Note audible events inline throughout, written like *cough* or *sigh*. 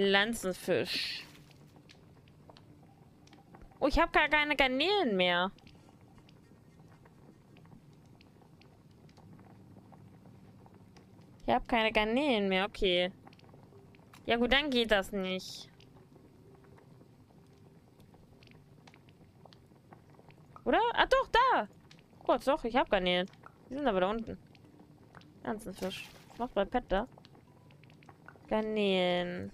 Lanzenfisch. Oh, ich habe gar keine Garnelen mehr. Ich habe keine Garnelen mehr, okay. Ja gut, dann geht das nicht. Oder? Ah doch, da! Kurz, doch, ich habe Garnelen. Die sind aber da unten. Lanzenfisch. Was macht Pet da? Garnelen.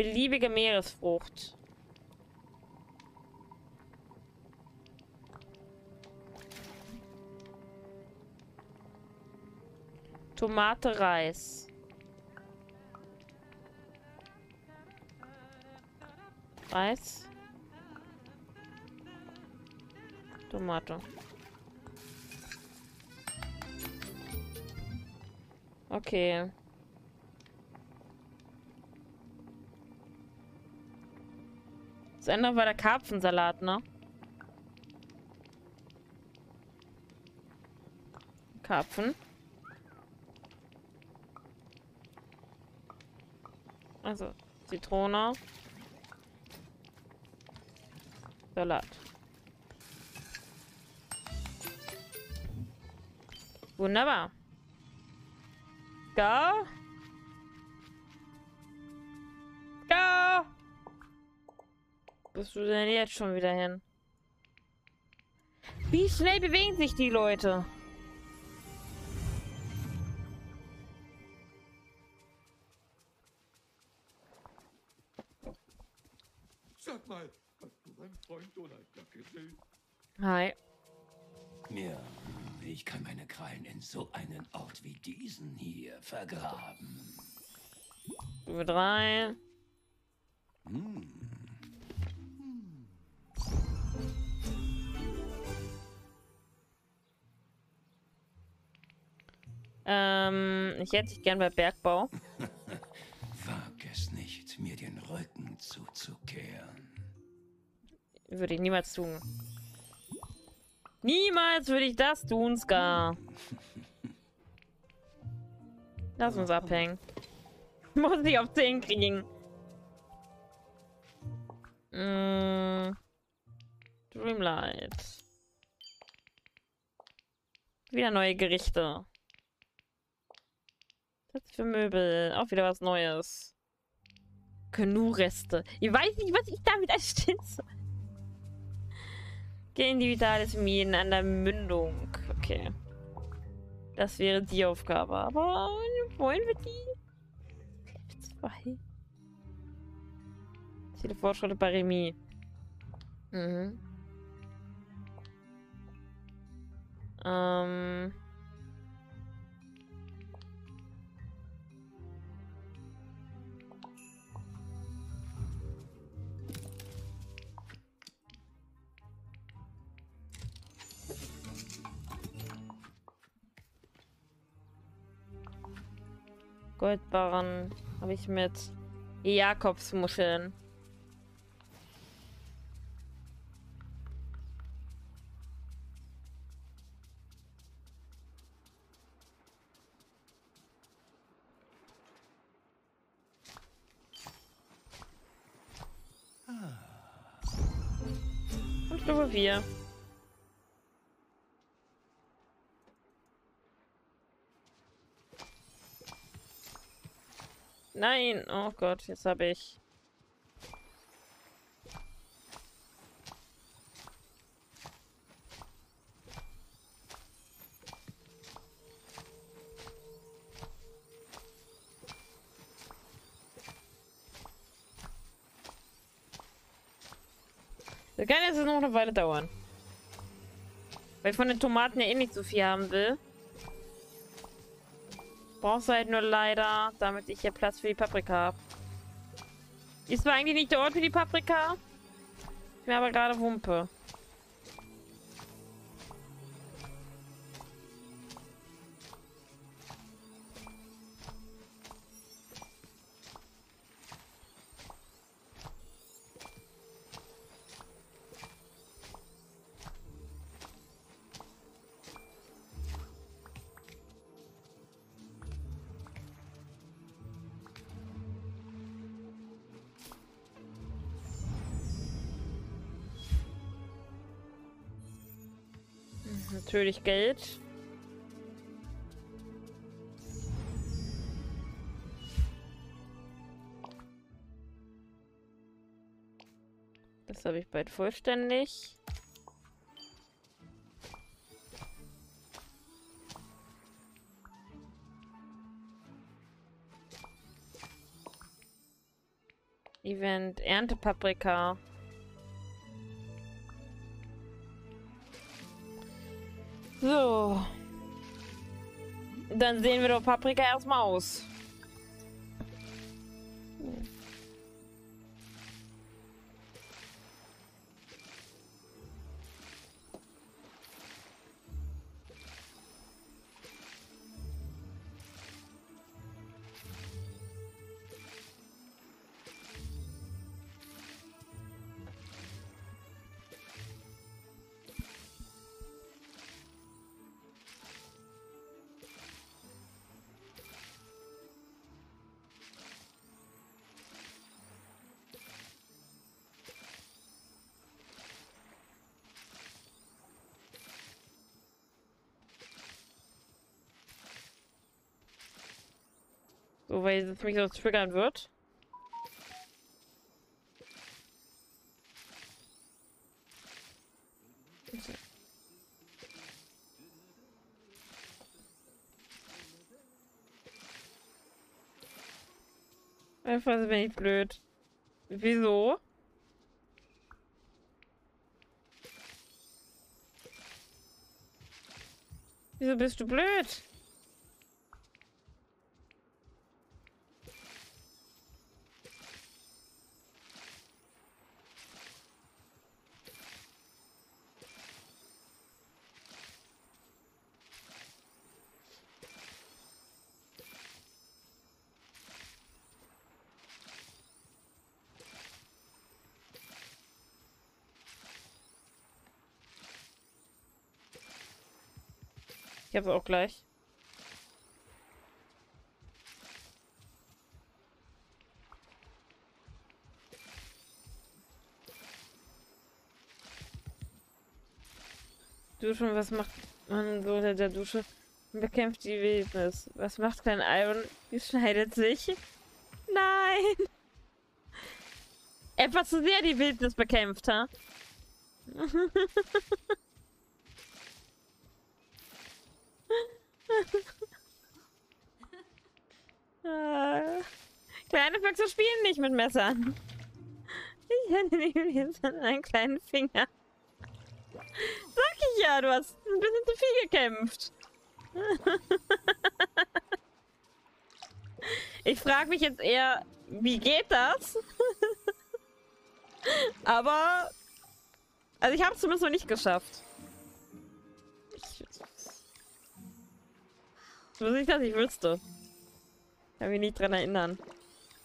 Beliebige Meeresfrucht. Tomate, Reis. Reis. Tomate. Okay. Andere war der Karpfensalat, ne? Karpfen. Also, Zitrone. Salat. Wunderbar. Go. Bist du denn jetzt schon wieder hin? Wie schnell bewegen sich die Leute? Sag mal, hast du meinen Freund Donald Duck gesehen? Hi. Ja, ich kann meine Krallen in so einen Ort wie diesen hier vergraben. Stufe 3. Ähm, ich hätte dich gern bei Bergbau. *laughs* Wag es nicht, mir den Rücken zuzukehren. Würde ich niemals tun. Niemals würde ich das tun, Ska. Lass uns abhängen. *laughs* Muss ich auf 10 kriegen. Mm. Dreamlight. Wieder neue Gerichte. Was für Möbel. Auch wieder was Neues. Kanu-Reste. Ich weiß nicht, was ich damit erstellen soll. Geh in die vitales Minen an der Mündung. Okay. Das wäre die Aufgabe. Aber wollen wir die? Level 2. Viele Fortschritte bei Remy. Mhm. Ähm. Goldbarren habe ich mit Jakobsmuscheln. Und Stufe 4. Nein! Oh Gott, jetzt habe ich. Das kann jetzt noch eine Weile dauern. Weil ich von den Tomaten ja eh nicht so viel haben will. Brauchst du halt nur leider, damit ich hier Platz für die Paprika habe. Ist zwar eigentlich nicht der Ort für die Paprika. Ich bin aber gerade Wumpe. Natürlich Geld. Das habe ich bald vollständig. Event Erntepaprika. So. Dann sehen wir doch Paprika erstmal aus. Weil es mich so triggern wird. Einfach bin ich blöd. Wieso? Wieso bist du blöd? Hab's auch gleich. Duschen, was macht man so unter der Dusche? Man bekämpft die Wildnis. Was macht kein Iron? Die schneidet sich. Nein! Etwas zu sehr die Wildnis bekämpft, ha? *laughs* kleine Füchse spielen nicht mit Messern. Ich hätte jetzt einen kleinen Finger. Sag ich ja, du hast ein bisschen zu viel gekämpft. ich frage mich jetzt eher, wie geht das? Aber, also ich habe es zumindest noch nicht geschafft. So nicht, dass ich wüsste. Ich kann mich nicht dran erinnern.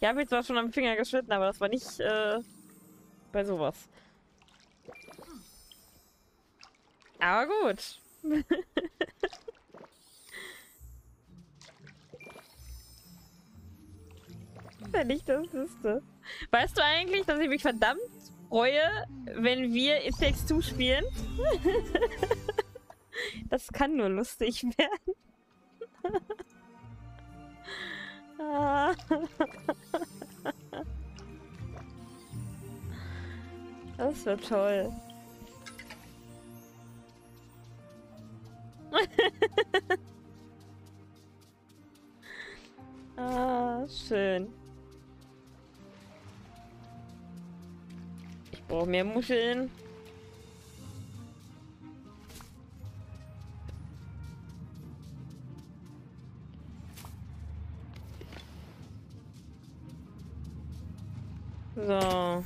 Ich habe mich zwar schon am Finger geschnitten, aber das war nicht äh, bei sowas. Aber gut. *laughs* Wenn ich das wüsste. Weißt du eigentlich, dass ich mich verdammt freue, wenn wir It Takes Two spielen? das kann nur lustig werden. *laughs* Das wird toll. *laughs* ah, schön. Ich brauche mehr Muscheln. So.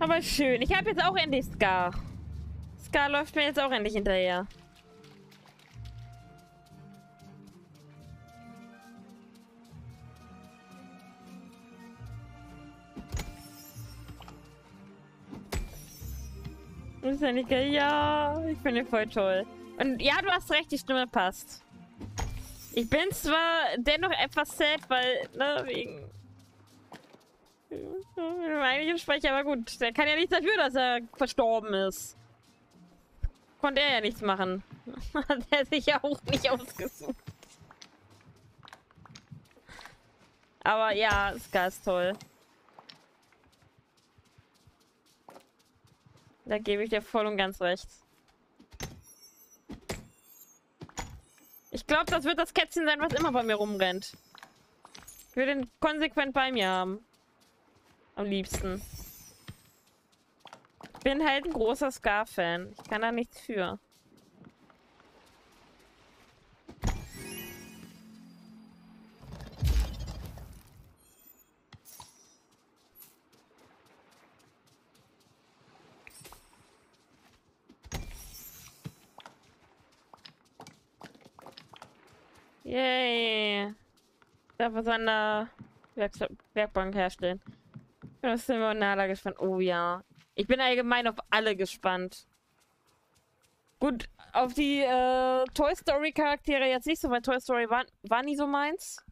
Aber schön. Ich habe jetzt auch endlich Scar. Scar läuft mir jetzt auch endlich hinterher. Ist ja nicht geil. Ja, ich finde voll toll. Und ja, du hast recht, die Stimme passt. Ich bin zwar dennoch etwas sad, weil, ne, wegen Eigentlich Sprecher, aber gut. Der kann ja nichts dafür, dass er verstorben ist. Konnte er ja nichts machen. *laughs* Hat er sich ja auch nicht ausgesucht. Aber ja, ist ganz toll. Da gebe ich dir voll und ganz recht. Glaube, das wird das Kätzchen sein, was immer bei mir rumrennt. Ich will den konsequent bei mir haben. Am liebsten. Ich bin halt ein großer Scar-Fan. Ich kann da nichts für. Yay. Darf was an der Werk Werkbank herstellen. Das sind wir Nala gespannt. Oh ja. Ich bin allgemein auf alle gespannt. Gut, auf die äh, Toy Story Charaktere jetzt nicht so, weil Toy Story war, war nie so meins.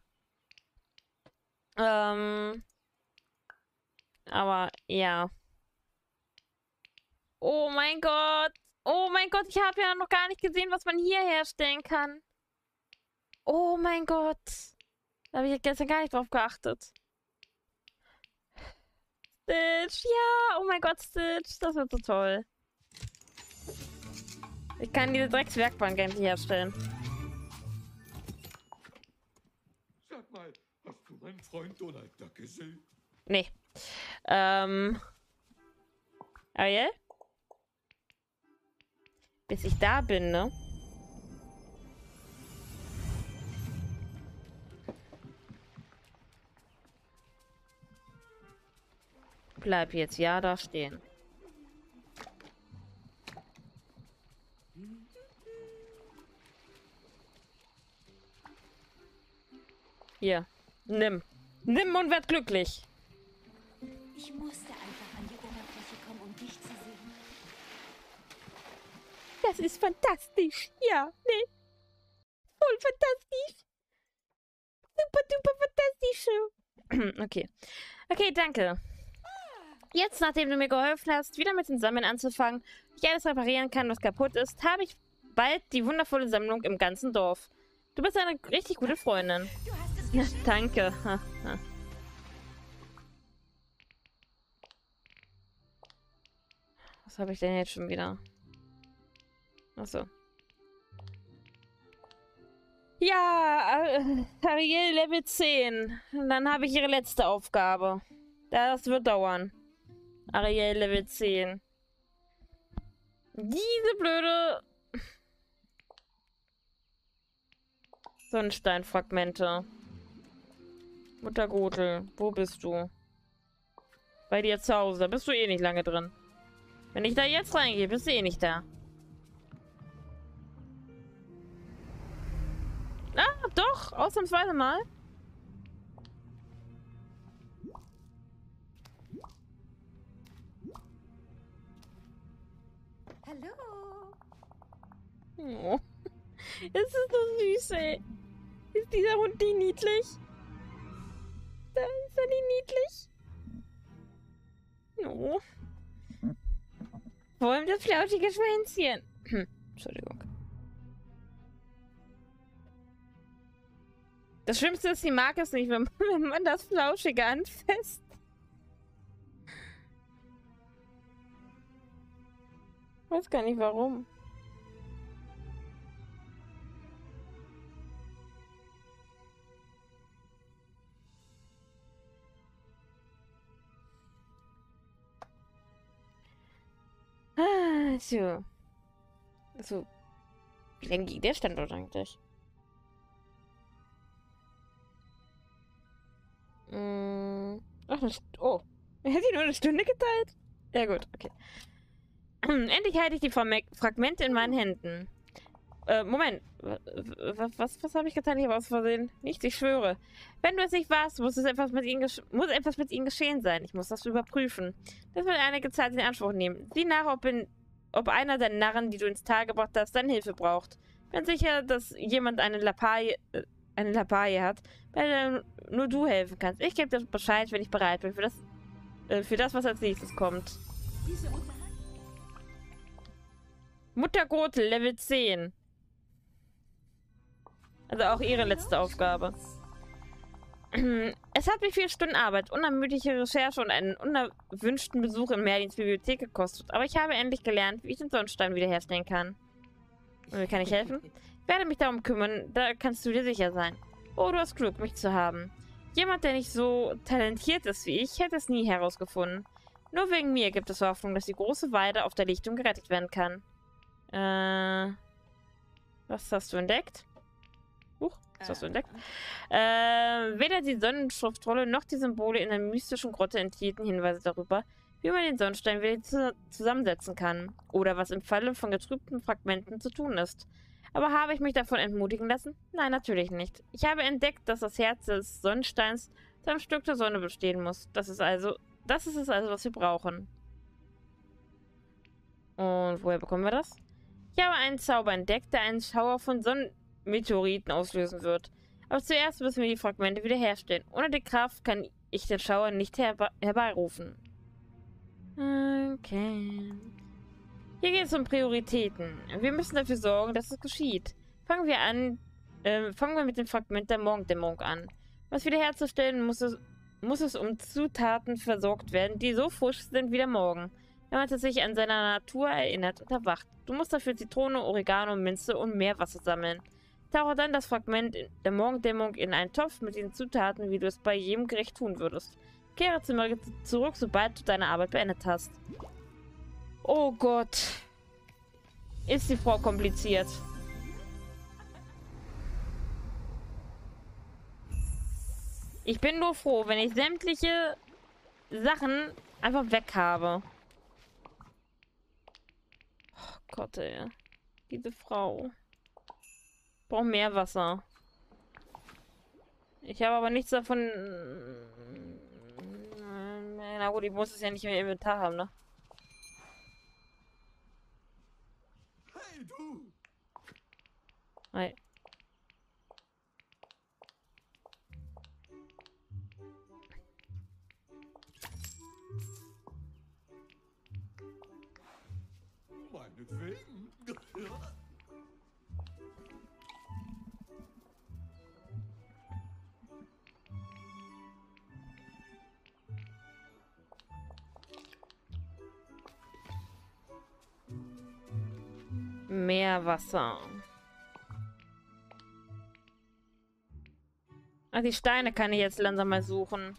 Ähm. Aber ja. Oh mein Gott. Oh mein Gott, ich habe ja noch gar nicht gesehen, was man hier herstellen kann. Oh mein Gott. Da habe ich gestern gar nicht drauf geachtet. Stitch, ja. Oh mein Gott, Stitch. Das wird so toll. Ich kann diese Dreckswerkbank endlich herstellen. Sag mal, hast du meinen Freund Donald Duck gesehen? Nee. Ähm. Ariel? Bis ich da bin, ne? Bleib jetzt ja da stehen. Hier, nimm. Nimm und werd glücklich. Ich musste einfach an die Oberfläche kommen, um dich zu sehen. Das ist fantastisch. Ja, nee. Voll fantastisch. Super, duper fantastisch. *clears throat* okay. Okay, danke. Jetzt, nachdem du mir geholfen hast, wieder mit dem Sammeln anzufangen, ich alles reparieren kann, was kaputt ist, habe ich bald die wundervolle Sammlung im ganzen Dorf. Du bist eine richtig gute Freundin. Ja, danke. Was habe ich denn jetzt schon wieder? Achso. Ja, äh, Ariel Level 10. Und dann habe ich ihre letzte Aufgabe. Das wird dauern. Ariel Level 10. Diese blöde Sonnensteinfragmente. Mutter Gotel, wo bist du? Bei dir zu Hause, da bist du eh nicht lange drin. Wenn ich da jetzt reingehe, bist du eh nicht da. Ah, doch, ausnahmsweise mal. Hallo. Oh. Es ist so süß, ey. Ist dieser Hund nicht niedlich? Da ist er nicht niedlich. Oh. Vor allem das flauschige Schwänzchen. Hm, Entschuldigung. Das Schlimmste ist, sie mag es nicht, wenn man *laughs* das Flauschige anfasst. Weiß gar nicht warum. Ah, so. Also, wie lange ging der Standort eigentlich? Mm, ach, eine St oh. *laughs* Hat ihn nur eine Stunde geteilt? Ja gut, okay. *clears throat* Endlich halte ich die Fragme- Fragmente in meinen Händen. Äh, Moment. W- w- Was, was habe ich getan? Ich habe aus Versehen. Nichts, ich schwöre. Wenn du es nicht warst, muss, es etwas mit ihnen muss etwas mit ihnen geschehen sein. Ich muss das überprüfen. Das wird einige Zeit in Anspruch nehmen. Sieh nach, ob, in, ob einer der Narren, die du ins Tal gebracht hast, deine Hilfe braucht. Bin sicher, dass jemand eine Lappalie, äh, eine Lappalie hat, bei der nur du helfen kannst. Ich gebe dir Bescheid, wenn ich bereit bin für das äh, für das, was als nächstes kommt. Diese Unterhaltung. Muttergurtel, Level 10. Also auch ihre letzte Aufgabe. Es hat mich vier Stunden Arbeit, unermüdliche Recherche und einen unerwünschten Besuch in Merlins Bibliothek gekostet. Aber ich habe endlich gelernt, wie ich den Sonnenstein wiederherstellen kann. Wie kann ich helfen? Ich werde mich darum kümmern, da kannst du dir sicher sein. Oh, du hast Glück, mich zu haben. Jemand, der nicht so talentiert ist wie ich, hätte es nie herausgefunden. Nur wegen mir gibt es Hoffnung, dass die große Weide auf der Lichtung gerettet werden kann. Äh. Was hast du entdeckt? Huch, was hast du entdeckt? Äh, weder die Sonnenschriftrolle noch die Symbole in der mystischen Grotte enthielten Hinweise darüber, wie man den Sonnenstein wieder zu zusammensetzen kann. Oder was im Falle von getrübten Fragmenten zu tun ist. Aber habe ich mich davon entmutigen lassen? Nein, natürlich nicht. Ich habe entdeckt, dass das Herz des Sonnensteins zu einem Stück der Sonne bestehen muss. Das ist also, das ist es also, was wir brauchen. Und woher bekommen wir das? Ich habe einen Zauber entdeckt, der einen Schauer von Sonnenmeteoriten auslösen wird. Aber zuerst müssen wir die Fragmente wiederherstellen. Ohne die Kraft kann ich den Schauer nicht herbe herbeirufen. Okay. Hier geht es um Prioritäten. Wir müssen dafür sorgen, dass es geschieht. Fangen wir an, äh, fangen wir mit dem Fragment der Morgendämmerung an. Was wiederherzustellen, muss es, muss es um Zutaten versorgt werden, die so frisch sind wie der Morgen. Wenn man sich an seiner Natur erinnert und erwacht. Du musst dafür Zitrone, Oregano, Minze und Meerwasser sammeln. Tauche dann das Fragment der Morgendämmerung in einen Topf mit den Zutaten, wie du es bei jedem Gericht tun würdest. Kehre zurück, sobald du deine Arbeit beendet hast. Oh Gott. Ist die Frau kompliziert. Ich bin nur froh, wenn ich sämtliche Sachen einfach weg habe. Gott, ey. Diese Frau. Braucht mehr Wasser. Ich habe aber nichts davon. Na gut, ich muss es ja nicht mehr im Inventar haben, ne? Hey, du! Hi. Meinetwegen. Meerwasser. Ah, die Steine kann ich jetzt langsam mal suchen.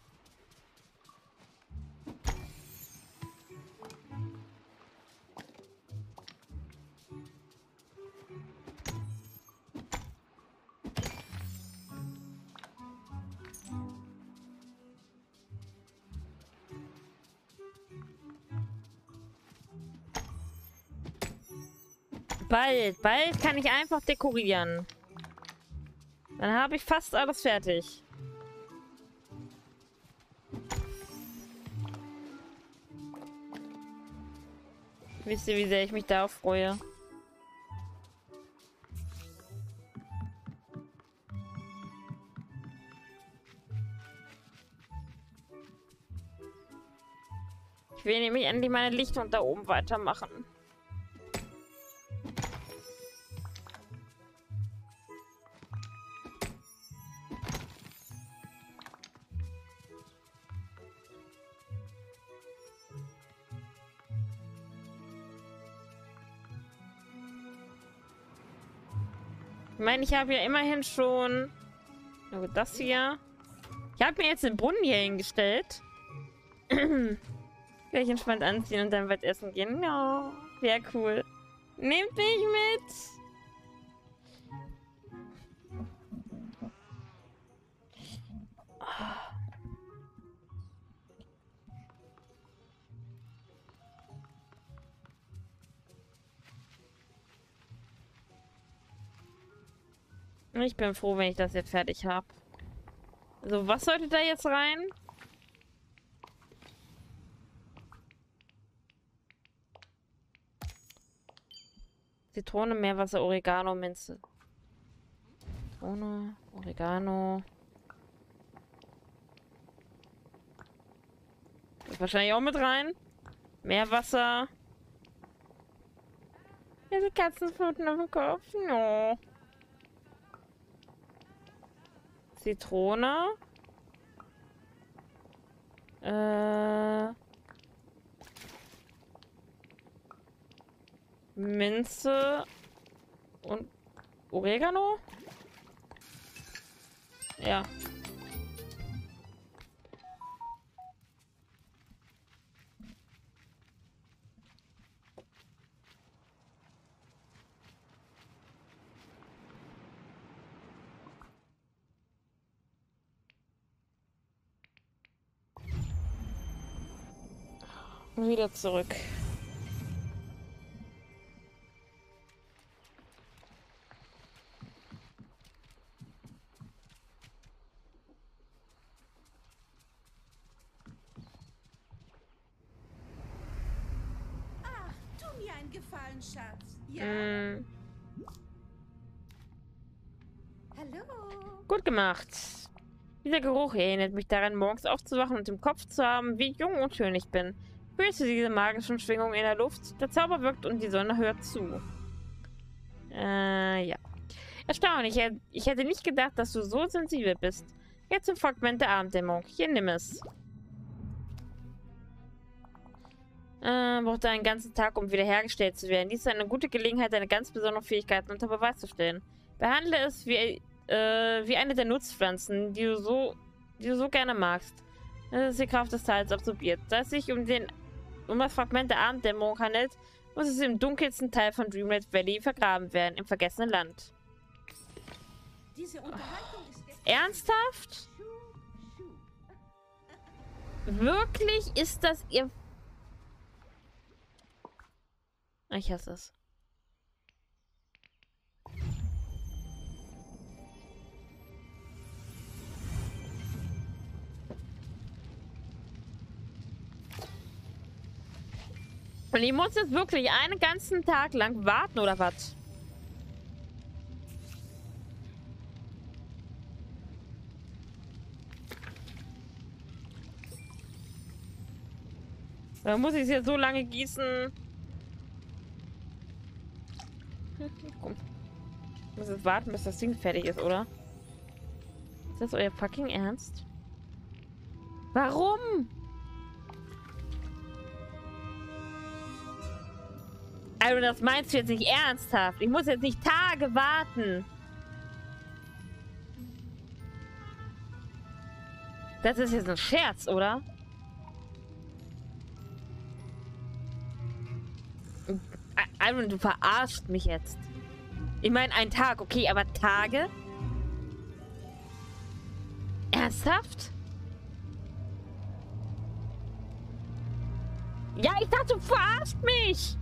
Bald, bald kann ich einfach dekorieren. Dann habe ich fast alles fertig. Wisst ihr, wie sehr ich mich darauf freue? Ich will nämlich endlich meine Lichter da oben weitermachen. Ich meine, ich habe ja immerhin schon... Na gut, das hier. Ich habe mir jetzt den Brunnen hier hingestellt. *clears throat* Gleich entspannt anziehen und dann weit essen gehen. Ja, wäre cool. Nehmt mich mit! Ich bin froh, wenn ich das jetzt fertig habe. So, was sollte da jetzt rein? Zitrone, Meerwasser, Oregano, Minze. Zitrone, Oregano. Das wahrscheinlich auch mit rein. Meerwasser. Ja, die Katzenpfoten auf dem Kopf. No. Zitrone. Äh. Minze und Oregano? Ja. Wieder zurück. Ach, tu mir einen Gefallen, Schatz. Ja? Mm, Hallo? gut gemacht. Dieser Geruch erinnert mich daran, morgens aufzuwachen und im Kopf zu haben, wie jung und schön ich bin. Fühlst du diese magischen Schwingungen in der Luft? Der Zauber wirkt und die Sonne hört zu. Äh, ja. Erstaunlich. Ich, hätt- ich hätte nicht gedacht, dass du so sensibel bist. Jetzt zum Fragment der Abenddämmerung. Hier, nimm es. Äh, braucht einen ganzen Tag, um wiederhergestellt zu werden. Dies ist eine gute Gelegenheit, deine ganz besonderen Fähigkeiten unter Beweis zu stellen. Behandle es wie, äh, wie eine der Nutzpflanzen, die du so, die du so gerne magst. Das ist die Kraft des Teils absorbiert. Da es sich um, den, um das Fragment der Abenddämmerung handelt, muss es im dunkelsten Teil von Dreamlight Valley vergraben werden, im vergessenen Land. Diese Unterhaltung ist jetzt... Ernsthaft? Wirklich ist das ihr... Ich hasse es. Und ich muss jetzt wirklich einen ganzen Tag lang warten, oder was? Da muss ich es jetzt so lange gießen. Ich muss jetzt warten, bis das Ding fertig ist, oder? Ist das euer fucking Ernst? Warum? Also das meinst du jetzt nicht ernsthaft? Ich muss jetzt nicht Tage warten. Das ist jetzt ein Scherz, oder? Iron, du verarscht mich jetzt. Ich meine, ein Tag, okay, aber Tage? Ernsthaft? Ja, ich dachte, du verarscht mich!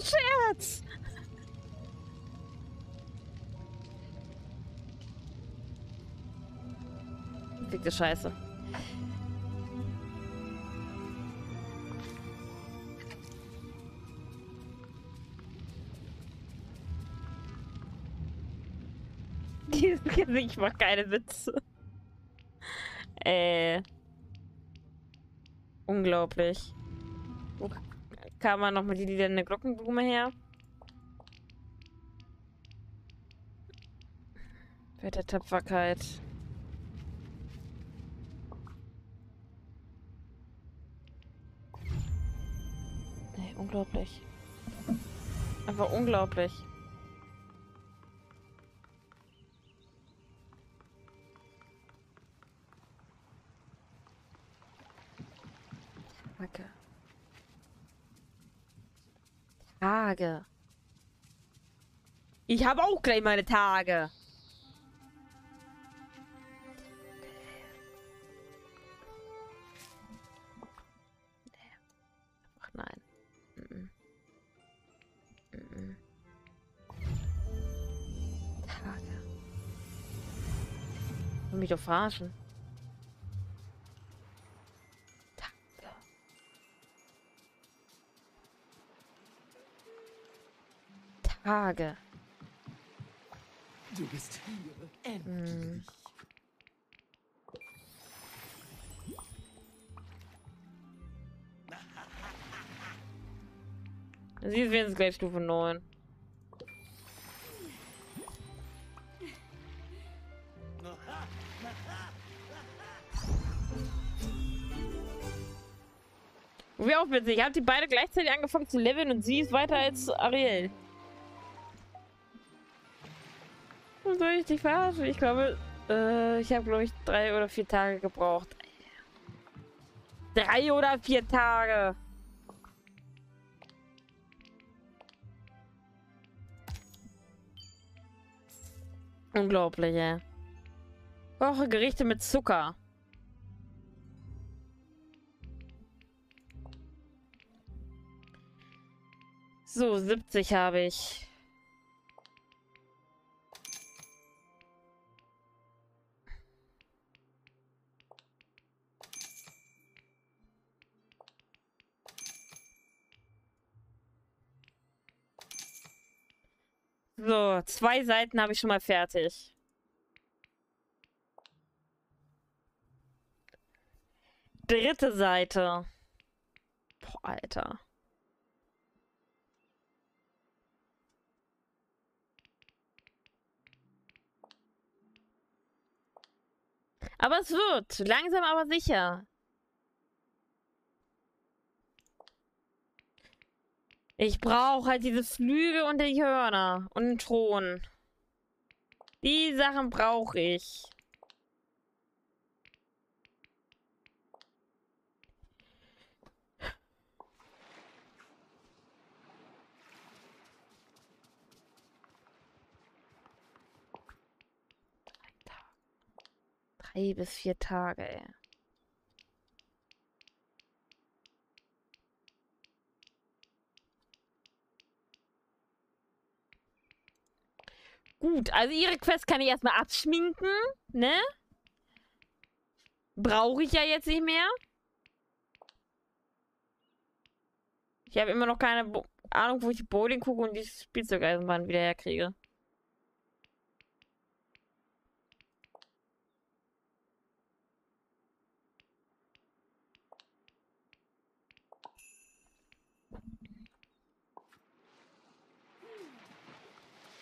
Ein Scherz! Fickte Scheiße. *laughs* Gesicht macht keine Witze. Äh. Unglaublich. Kam man noch mit die lilane Glockenblume her? Wert der Tapferkeit. Nee, unglaublich. Einfach unglaublich. Tage. Tage. Ich habe auch gleich meine Tage. Ach nein. Tage. Will mich doch verarschen. Tage. Du bist hier. Endlich. Sie ist wenigstens gleich Stufe 9. Wie auch witzig. Ich habe die beide gleichzeitig angefangen zu leveln und sie ist weiter als Ariel. Soll ich dich? Ich glaube, äh, ich habe, glaube ich, drei oder vier Tage gebraucht. Drei oder vier Tage. Unglaublich, ey. Koche Gerichte mit Zucker. So, 70 habe ich. So, zwei Seiten habe ich schon mal fertig. Dritte Seite. Boah, Alter. Aber es wird. Langsam aber sicher. Ich brauche halt diese Flügel und die Hörner und den Thron. Die Sachen brauche ich. Drei bis vier Tage, ey. Gut, also ihre Quest kann ich erstmal abschminken, ne? Brauche ich ja jetzt nicht mehr. Ich habe immer noch keine Bo Ahnung, wo ich die Bowlingkugel und die Spielzeugeisenbahn wieder herkriege.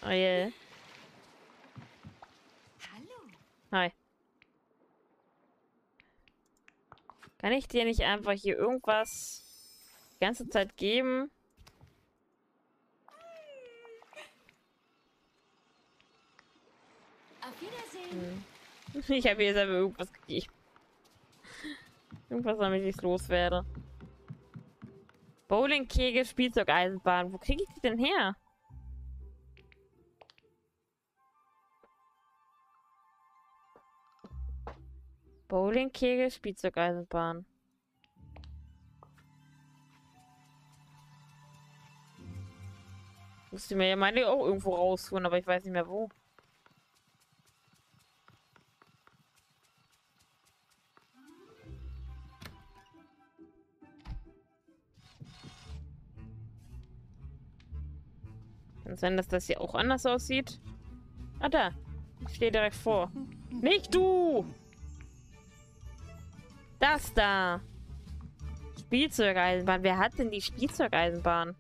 Oh yeah. Hallo. Hi. Kann ich dir nicht einfach hier irgendwas die ganze Zeit geben? Auf Wiedersehen. *laughs* Ich habe ihr selber irgendwas gegeben. Irgendwas, damit ich es loswerde. Bowlingkegel, Spielzeugeisenbahn. Wo kriege ich die denn her? Bowlingkegel, Spielzeugeisenbahn. Musste mir ja meine auch irgendwo rausholen, aber ich weiß nicht mehr wo. Kann sein, dass das hier auch anders aussieht. Ah, da. Ich stehe direkt vor. Nicht du! Das da. Spielzeugeisenbahn. Wer hat denn die Spielzeugeisenbahn?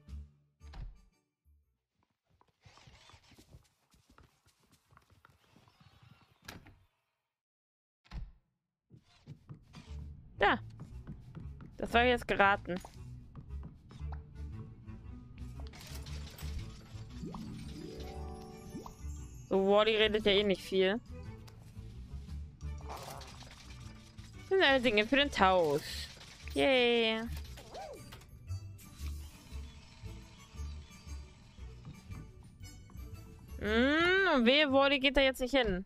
Da. Das war jetzt geraten. So, Wally redet ja eh nicht viel. Sind alle Dinge für den Tausch. Yay. Mm, und wehe, Wally geht da jetzt nicht hin?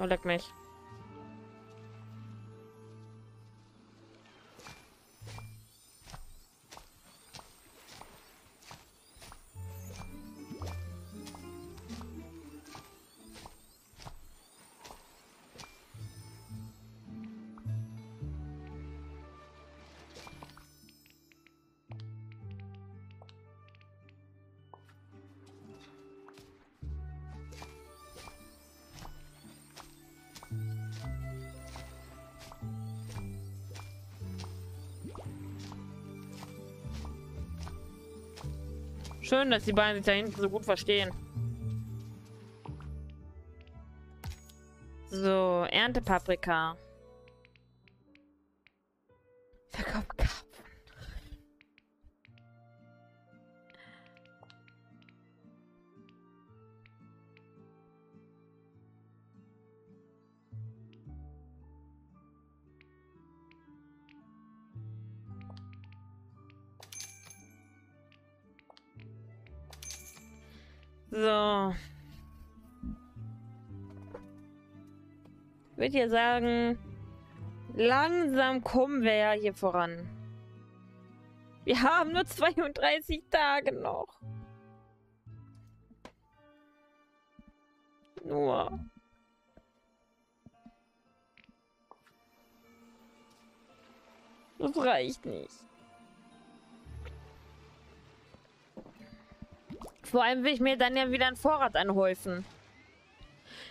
Oh, leck mich. Schön, dass die beiden sich da hinten so gut verstehen. So, Ernte Paprika. Würde ja sagen, langsam kommen wir ja hier voran. Wir haben nur 32 Tage noch. Nur. Das reicht nicht. Vor allem will ich mir dann ja wieder einen Vorrat anhäufen.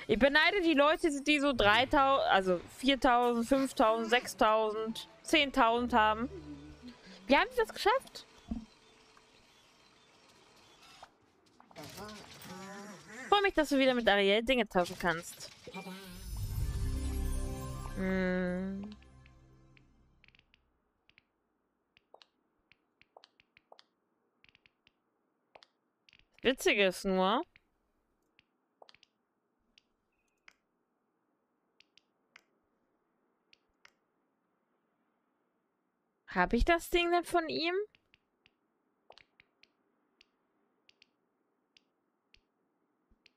Ich beneide die Leute, die so 3000, also 4000, 5000, 6000, 10.000 haben. Wie haben sie das geschafft? Ich freue mich, dass du wieder mit Ariel Dinge tauschen kannst. Hm. Witzig ist nur. Habe ich das Ding denn von ihm?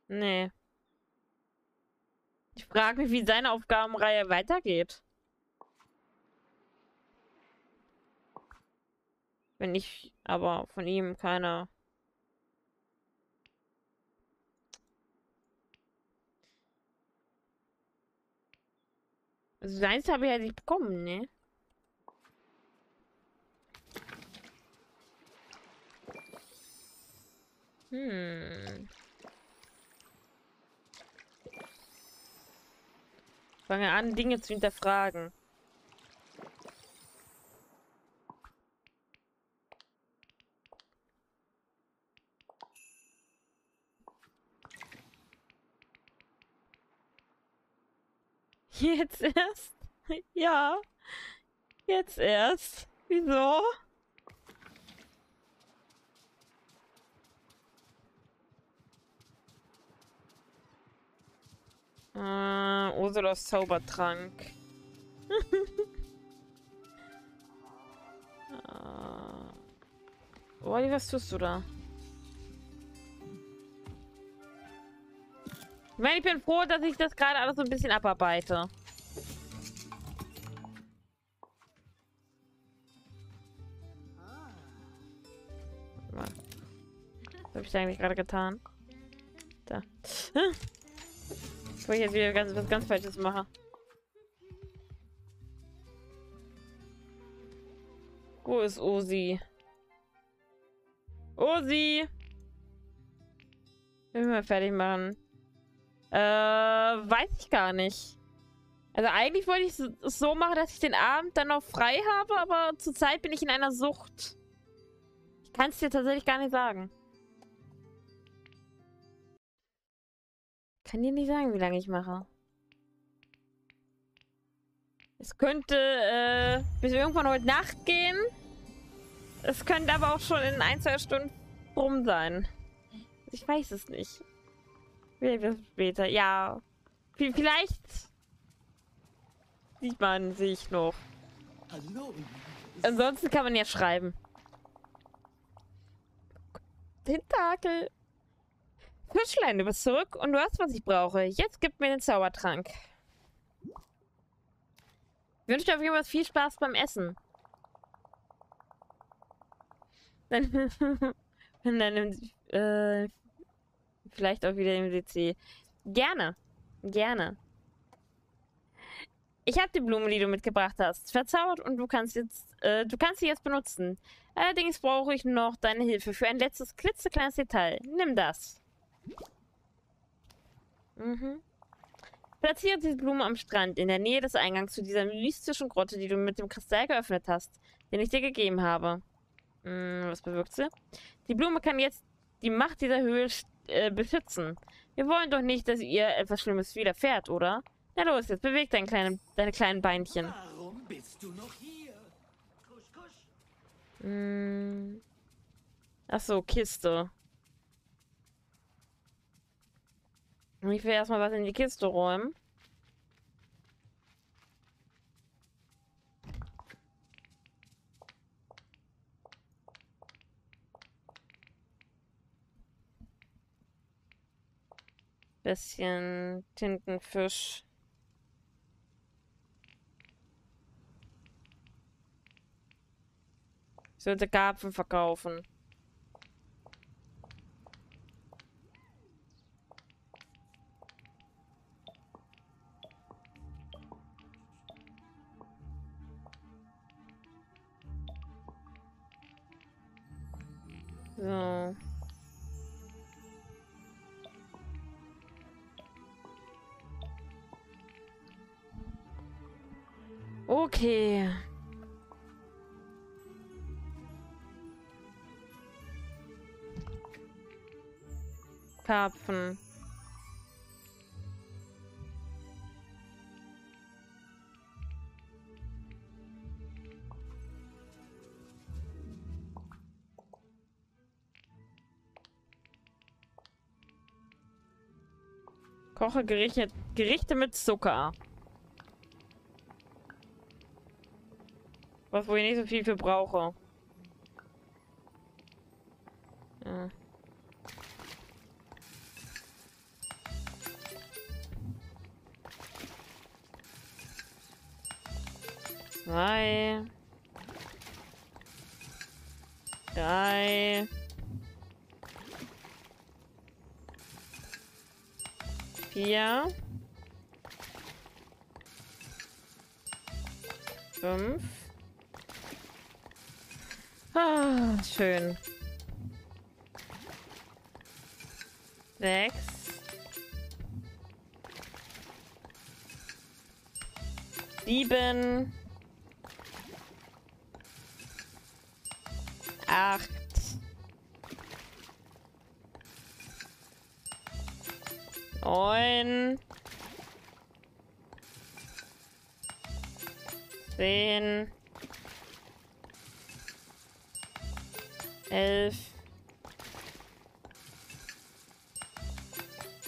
Nee. Ich frage mich, wie seine Aufgabenreihe weitergeht. Wenn ich aber von ihm keine Also seins habe ich ja nicht bekommen, ne? Hm. Fange an, Dinge zu hinterfragen. Jetzt erst? *laughs* Ja. Jetzt erst. Wieso? Äh, Ursulas Zaubertrank. äh. *laughs* Olli, was tust du da? Ich meine, ich bin froh, dass ich das gerade alles so ein bisschen abarbeite. Was habe ich eigentlich gerade getan? Da. *laughs* Bevor ich jetzt wieder ganz, was ganz Falsches mache. Wo ist Osi? Osi! Will mal fertig machen. Äh, weiß ich gar nicht. Also eigentlich wollte ich es so machen, dass ich den Abend dann noch frei habe, aber zurzeit bin ich in einer Sucht. Ich kann es dir tatsächlich gar nicht sagen. Kann dir nicht sagen, wie lange ich mache. Es könnte äh, bis irgendwann heute Nacht gehen. Es könnte aber auch schon in ein, zwei Stunden rum sein. Ich weiß es nicht. Vielleicht später. Ja. Vielleicht sieht man sich noch. Ansonsten kann man ja schreiben. Tentakel. Fischlein, du bist zurück und du hast, was ich brauche. Jetzt gib mir den Zaubertrank. Ich wünsche dir auf jeden Fall viel Spaß beim Essen. Dann, *laughs* dann äh, vielleicht auch wieder im DC. Gerne. Gerne. Ich habe die Blume, die du mitgebracht hast, verzaubert und du kannst jetzt, äh, du kannst sie jetzt benutzen. Allerdings brauche ich noch deine Hilfe für ein letztes klitzekleines Detail. Nimm das. Mhm. Platziere diese Blume am Strand, in der Nähe des Eingangs zu dieser mystischen Grotte, die du mit dem Kristall geöffnet hast, den ich dir gegeben habe. Hm, was bewirkt sie? Die Blume kann jetzt die Macht dieser Höhe äh, beschützen. Wir wollen doch nicht, dass ihr etwas Schlimmes widerfährt, oder? Na los, jetzt beweg dein kleine, deine kleinen Beinchen. Warum bist du noch hier? Kusch, kusch. Hm. Ach so, Kiste. Ich will erstmal was in die Kiste räumen. Bisschen Tintenfisch. Ich sollte Karpfen verkaufen. So. Okay. Karpfen. Koche Gerichte, Gerichte mit Zucker. Was, wo ich nicht so viel für brauche.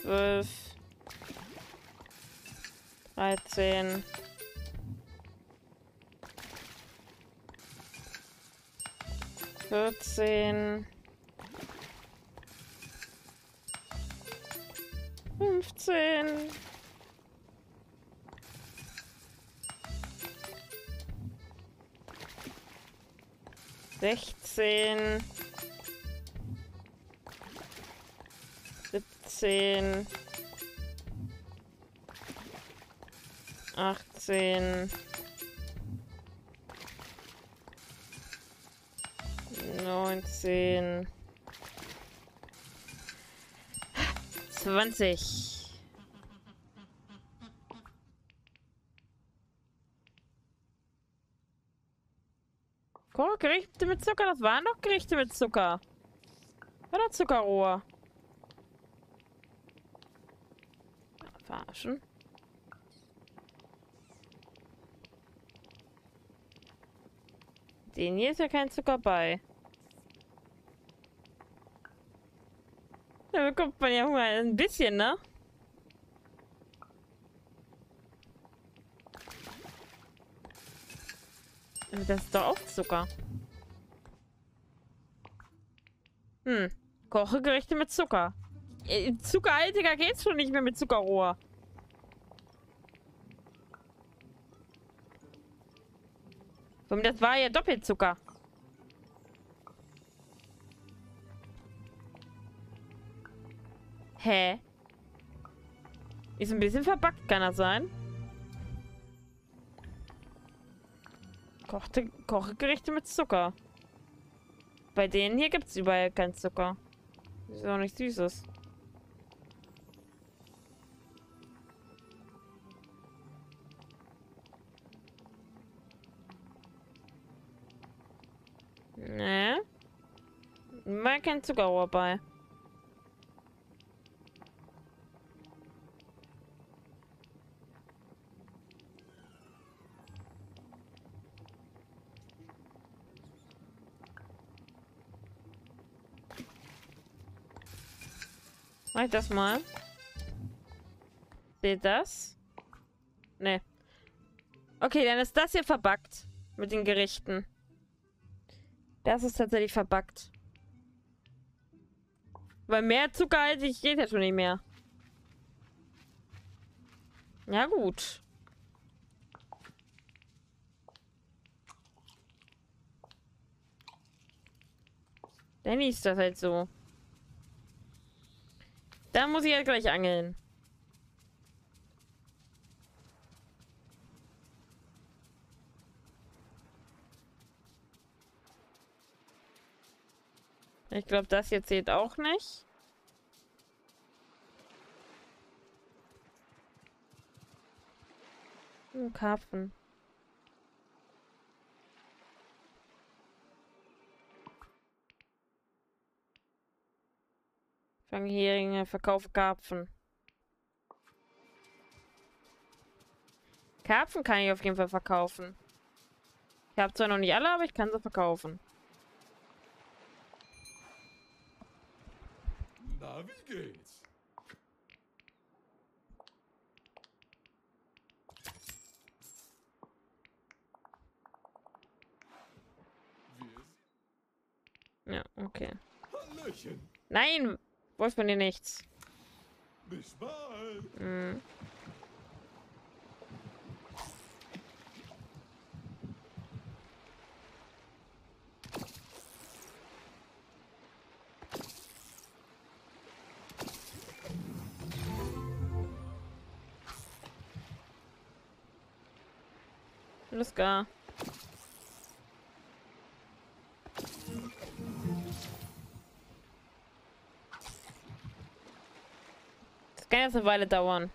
12, 13. Vierzehn. Fünfzehn. Sechzehn. Siebzehn, achtzehn, neunzehn, zwanzig. Guck, Gerichte mit Zucker, das waren doch Gerichte mit Zucker. Oder Zuckerrohr. Verarschen. Den hier ist ja kein Zucker bei. Da bekommt man ja Hunger ein bisschen, ne? Das ist doch auch Zucker. Hm. Koche Gerichte mit Zucker. Äh, Zuckerhaltiger geht's schon nicht mehr mit Zuckerrohr. Vor allem, Das war ja Doppelzucker. Hä? Ist ein bisschen verbackt, kann das sein? Kochte, Kochgerichte mit Zucker. Bei denen hier gibt es überall keinen Zucker. Ist auch nicht süßes. Mal kein Zuckerrohr bei. Mach ich das mal. Seht das? Ne. Okay, dann ist das hier verbuggt. Mit den Gerichten. Das ist tatsächlich verbuggt. Weil mehr zuckerhaltig geht ja schon nicht mehr. Ja, gut. Dann ist das halt so. Da muss ich ja gleich angeln. Ich glaube, das jetzt zählt auch nicht. Hm, Karpfen. Fange Heringe, verkaufe Karpfen. Karpfen kann ich auf jeden Fall verkaufen. Ich habe zwar noch nicht alle, aber ich kann sie verkaufen. Na, wie geht's? Ja, okay. Hallöchen. Nein! Wolf von dir nichts. Bis bald. Hm. Alles klar. Das kann jetzt eine Weile dauern.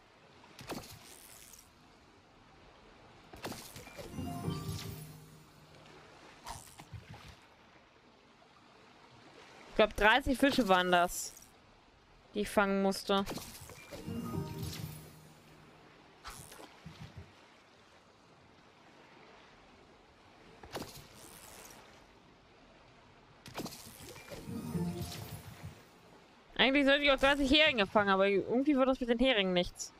Ich glaube, 30 Fische waren das, die ich fangen musste. Eigentlich sollte ich auch 30 Heringe fangen, aber irgendwie wird das mit den Heringen nichts.